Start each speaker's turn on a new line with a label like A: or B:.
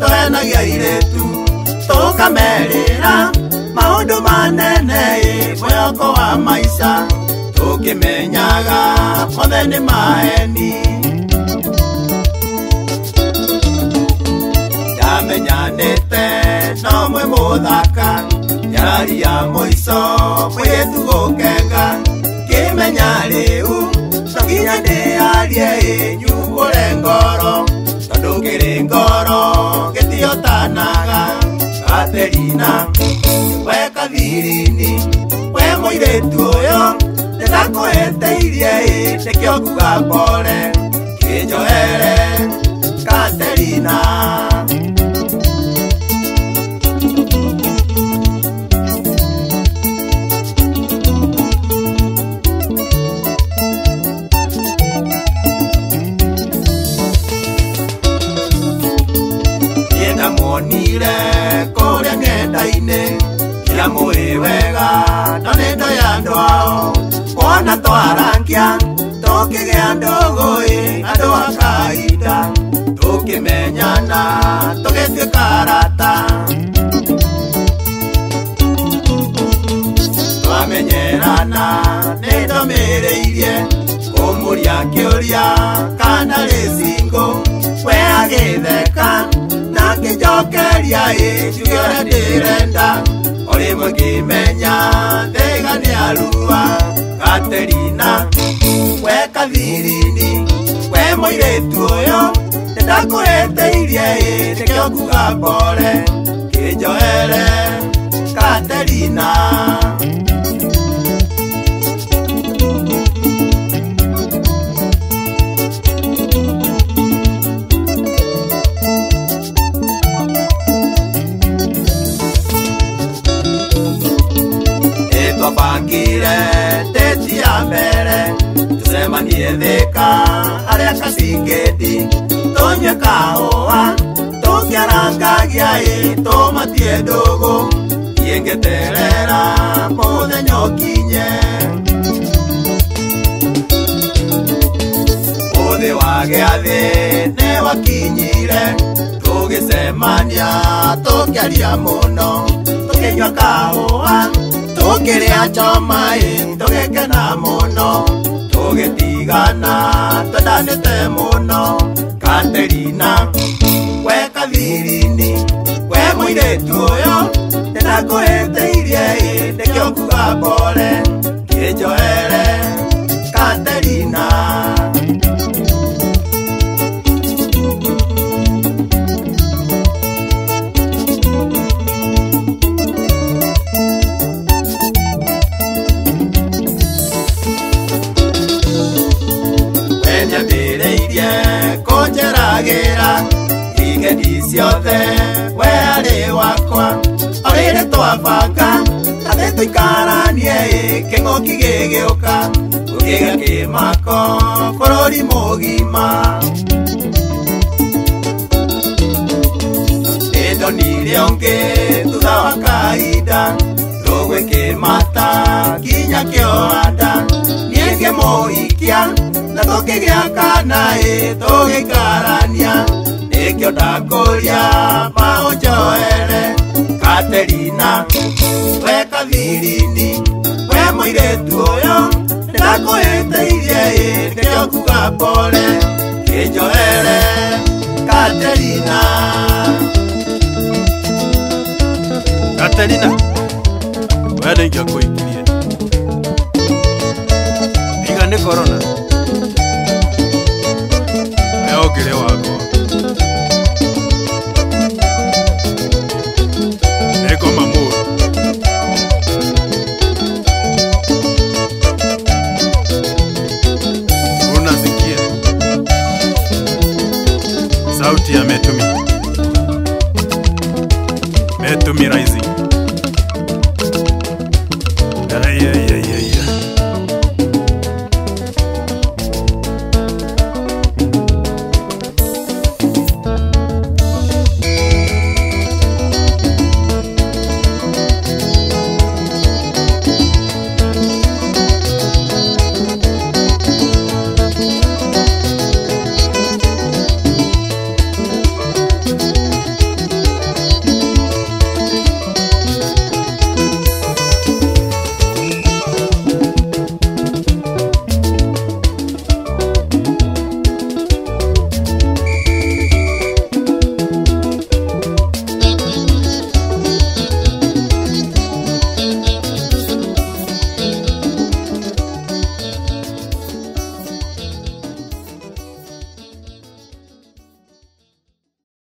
A: twenagia iretu tukamerira maundu manene mweko wa maica tukimenyaga mothe ni maeni ndamenyanite no mwe muthaka nyarari ya muico mwitu gukenga ngimenya riu no nginya ndiarie inyumbure ngoro tondå ngä rä ngoro atanaga katerina we kathirini we mũirĩtu ũyũ ndĩrakũhĩtĩirie ĩ nĩkĩo nguga mbore kĩnjohere katerina andũ ao kuona twarangia tũkĩgĩ andũ gũĩ andũ akaida tũkĩmenyana tũgĩtuĩka arata twamenyerana nĩ ndũmĩrĩirie kũmũria kĩũria kana rĩcingũ we agĩtheka na ngĩnjokeria ĩ njuge ũrĩa ndĩrenda gokimenya thega nä arua katerina we kathirini we må irä tu å yå nä ndakå rä te irie ä tä kä å kuga mbore kä njoere katerina tumbangire teti ya mbere tusemanie thika aria kacingiti tonywe kahoa tukiarangagia i tumatie ndugu iengeterera muthenya ukinye uthi wageathi ni wakinyire tugicemania tukiaria muno tukinywa kahoa ukiria choma tugikena muno tugitigana twendanite muno katerina we kathirini we muiretu uyo ninakuhitiirie nikio nguga pole, kinjoe ndĩkũhũthagĩra ingendi ciothe we arĩ wakwa orĩrĩ twabanga atĩ tũikaranie ĩ kĩng'ũki gĩgĩũka gũkĩga kĩmako bũrũri mũgima ĩndonire ũngĩ thutha wa kahinda tũgwĩkĩmata kinya kĩoanda niĩ ngĩmũhikia na tokigiakanae tokikarania nikio ndakuria maonjoere katerina we kathirini we muiretu uyo ndakuiteirie i nikiokukapore kinjoere katerina katerina we ningiakuikirie iga ni korona upokele wako. Niko mamuru unasikia sauti ya metumi metumi raisi